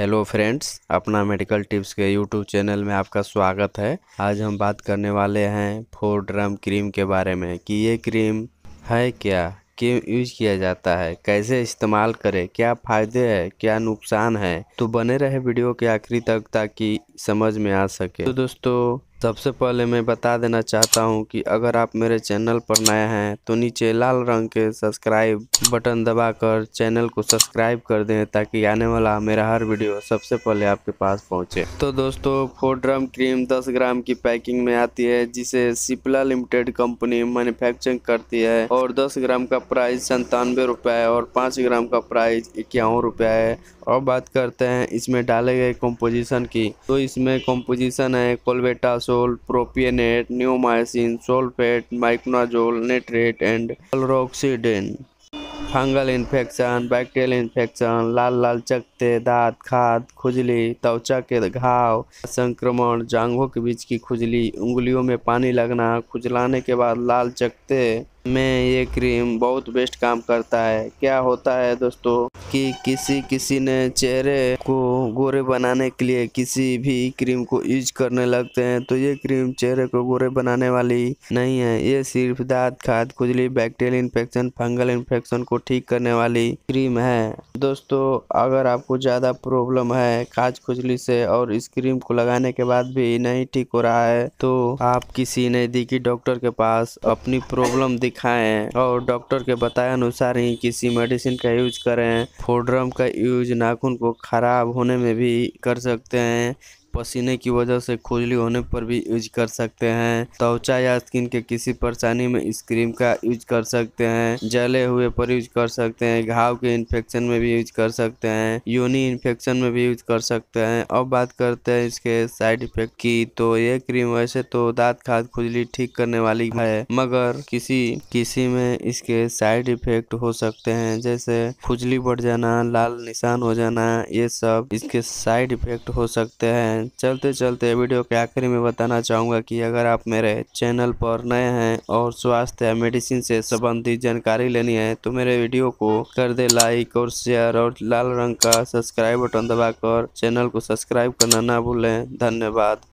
Hello friends, अपना medical tips के YouTube channel में आपका स्वागत है। आज हम बात करने वाले हैं फोर ड्रम क्रीम के बारे में कि ये क्रीम है क्या, क्यों यूज़ किया जाता है, कैसे इस्तेमाल करें, क्या फ़ायदे हैं, क्या नुकसान है। तो बने रहे वीडियो के आखिरी तक ताकि समझ में आ सके। तो दोस्तों सबसे पहले मैं बता देना चाहता हूँ कि अगर आप मेरे चैनल पर नए हैं तो नीचे लाल रंग के सब्सक्राइब बटन दबाकर चैनल को सब्सक्राइब कर दें ताकि आने वाला मेरा हर वीडियो सबसे पहले आपके पास पहुँचे। तो दोस्तों फोर ड्रम क्रीम 10 ग्राम की पैकिंग में आती है, जिसे सिप्ला लिमिटेड कंपनी मैन्युफैक्चरिंग करती है और 10 ग्राम का प्राइस संतानवे रुपये और 5 ग्राम का प्राइस इक्यावन रुपये है। और बात करते हैं इसमें डाले गए कॉम्पोजिशन की। तो इसमें कॉम्पोजिशन है clobetasol propionate neomycin sulphate miconazole nitrate and अलरोक्सीडेन fungal infection bacterial infection लाल लाल चकते दांत खाद खुजली त्वचा के घाव संक्रमण जांघों के बीच की खुजली उंगलियों में पानी लगना खुजलाने के बाद लाल चकते में ये क्रीम बहुत बेस्ट काम करता है। क्या होता है दोस्तों कि किसी किसी ने चेहरे को गोरे बनाने के लिए किसी भी क्रीम को यूज़ करने लगते हैं तो ये क्रीम चेहरे को गोरे बनाने वाली नहीं है। ये सिर्फ़ दांत, खाद, खुजली बैक्टीरियल इन्फेक्शन फंगल इन्फेक्शन को ठीक करने वाली क्रीम है। दोस्तों, अगर आपको ज़्यादा प्रॉब्लम है खाज खुजली से और इस क्रीम को लगाने के बाद भी नहीं ठीक हो रहा है तो आप किसी नज़दीकी डॉक्टर के पास अपनी प्रॉब्लम दिखाएँ और डॉक्टर के बताए अनुसार ही किसी मेडिसिन का यूज़ करें। फोड्रम का यूज़ नाखून को खराब होने में भी कर सकते हैं। पसीने की वजह से खुजली होने पर भी यूज़ कर सकते हैं। त्वचा या स्किन के किसी परेशानी में इस क्रीम का यूज़ कर सकते हैं। जले हुए पर यूज़ कर सकते हैं। घाव के इन्फेक्शन में भी यूज़ कर सकते हैं। यूनी इन्फेक्शन में भी यूज़ कर सकते हैं। अब बात करते हैं इसके साइड इफ़ेक्ट की। तो ये क्रीम वैसे तो दांत, खाद, खुजली ठीक करने वाली है, मगर किसी किसी में इसके साइड इफ़ेक्ट हो सकते हैं। जैसे खुजली बढ़ जाना, लाल निशान हो जाना, ये सब इसके साइड इफ़ेक्ट हो सकते हैं चलते चलते वीडियो के आखिरी में बताना चाहूँगा कि अगर आप मेरे चैनल पर नए हैं और स्वास्थ्य या मेडिसिन से संबंधित जानकारी लेनी है तो मेरे वीडियो को कर दे लाइक और शेयर और लाल रंग का सब्सक्राइब बटन दबाकर चैनल को सब्सक्राइब करना ना भूलें। धन्यवाद।